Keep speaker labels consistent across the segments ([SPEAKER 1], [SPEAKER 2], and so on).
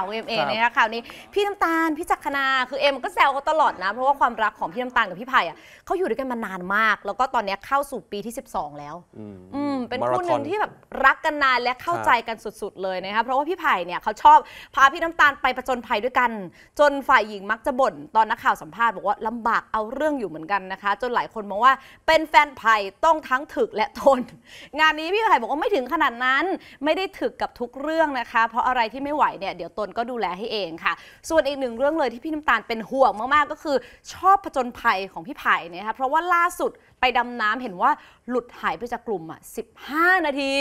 [SPEAKER 1] าวของเอ็มเอง
[SPEAKER 2] ครับ
[SPEAKER 1] นะคะข่าวนี้พี่น้ำตาลพี่จักรคณาคือเอ็มก็แซวเขาตลอดนะ เพราะว่าความรักของพี่น้ำตาลกับพี่ไผ่อะเขาอยู่ด้วยกันมานานมาก แล้วก็ตอนเนี้ยเข้าสู่ปีที่ 12 แล้ว
[SPEAKER 2] อืม
[SPEAKER 1] อืมเป็น
[SPEAKER 2] มารา
[SPEAKER 1] คู่ห
[SPEAKER 2] ธ
[SPEAKER 1] นึ่
[SPEAKER 2] อง
[SPEAKER 1] ที่แบบรักกันนานและเข้าใจกันสุดๆเลยนะคะเพราะว่าพี่ไผ่เนี่ยเขาชอบพาพี่น้ำตาลไปประจนภัยด้วยกัน จนฝ่ายหญิงมักจะบ่นตอนนักข่าวสัมภาษณ์บอกว่าลำบากเอาเรื่องอยู่เหมือนกันนะคะ จนหลายคนมองว่าเป็นแฟนไผ่ต้องทั้งถึกและทน งานนี้พี่ไผ่บอกว่าไม่ถึงขนาดนั้น ไม่ได้ถึกกับทุกเรื่องนะคะ เพราะอะไรที่ไม่ไหวเนี่ยเดี๋ยวตนก็ดูแลให้เองค่ะ ส่วนอีกหนึ่งเรื่องเลยที่พี่น้ำตาลเป็นห่วงมากๆ ก็คือชอบผจญภัยของพี่ไผ่เนี่ยนะคะเพราะว่าล่าสุดไปดำน้ำเห็นว่าหลุดหายไปจากกลุ่มอะ15 นาที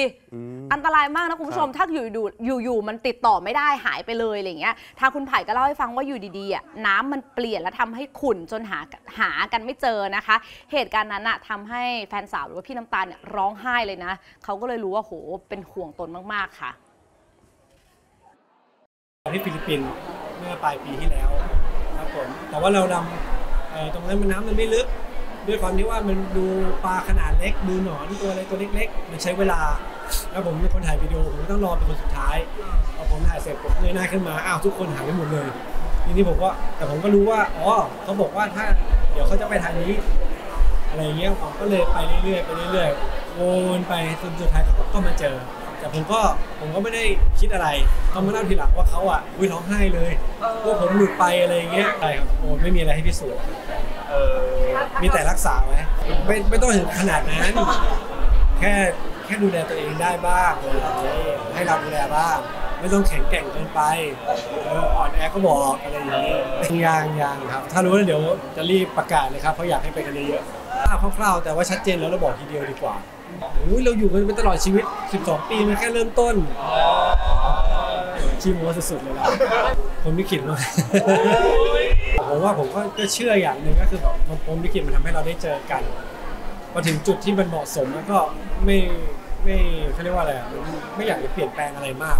[SPEAKER 1] อันตรายมากนะคุณผู้ชม ถ้าอยู่ดูอยู่ๆมันติดต่อไม่ได้หายไปเลยอะไรอย่างเงี้ยทางคุณไผ่ก็เล่าให้ฟังว่าอยู่ดีๆอะน้ำมันเปลี่ยนแล้วทำให้ขุ่นจนหาหากันไม่เจอนะคะ เหตุการณ์นั้นอะทำให้แฟนสาวหรือว่าพี่น้ำตาลเนี่ยร้องไห้เลยนะเขาก็เลยรู้ว่าโหเป็นห่วงตนมากๆค่ะ
[SPEAKER 3] ที่ฟิลิปปินส์เมื่อปลายปีที่แล้วครับผมแต่ว่าเราดำตรงนั้นมันน้ำมันไม่ลึก ด้วยความที่ว่ามันดูปลาขนาดเล็ก ดูหนอนตัวอะไรตัวเล็ก ๆ มันใช้เวลาแล้วผมเป็นคนถ่ายวิดีโอผมต้องรอเป็นคนสุดท้ายพอผมถ่ายเสร็จผมเงยหน้าขึ้นมาอ้าวทุกคนหายไปหมดเลยทีนี้ผมก็แต่ผมก็รู้ว่าอ๋อเขาบอกว่าถ้าเดี๋ยวเขาจะไปทางนี้ อะไรอย่างเงี้ยผมก็เลยไปเรื่อยๆไปเรื่อยๆวนไปจนสุดท้ายก็มาเจอ แต่ผมก็ผมก็ไม่ได้คิดอะไรเขามาเล่าทีหลังว่าเขาอะอุ้ยร้องไห้เลยว่าผมหลุดไปอะไรอย่างเงี้ยใช่ครับโอ้ไม่มีอะไรให้พิสูจน์มีแต่รักษาไว้ไม่ไม่ต้องถึงขนาดนั้น แค่แค่ดูแลตัวเองได้บ้างอะไรอย่างเงี้ยให้เราดูแลบ้าง ไม่ต้องแข็งแกร่งเกินไปเอออ่อนแอก็บอกอะไรอย่างเงี้ยยังยังครับ ถ้ารู้แล้วเดี๋ยวจะรีบประกาศเลยครับเพราะอยากให้ไปกันเยอะๆภาพคร่าวๆแต่ว่าชัดเจนแล้วเราบอกทีเดียวดีกว่าอุ้ยเราอยู่กันเป็นตลอดชีวิต 12 ปีมันแค่เริ่มต้นชีโมสุดๆเลยนะผมลิขิตมากผมว่าผมก็เชื่ออย่างหนึ่งก็คือแบบมันผมลิขิตมันทำให้เราได้เจอกันพอถึงจุดที่มันเหมาะสมแล้วก็ไม่ไม่เขาเรียกว่าอะไรไม่อยากจะเปลี่ยนแปลงอะไรมาก